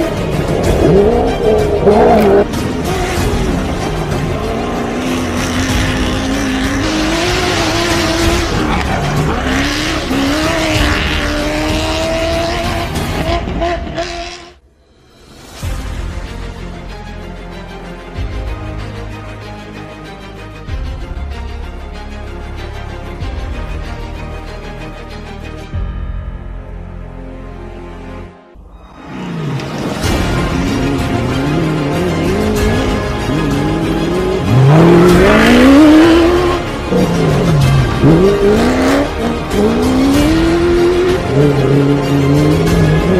Oh, oh, oh, oh. Oh, oh, oh, oh,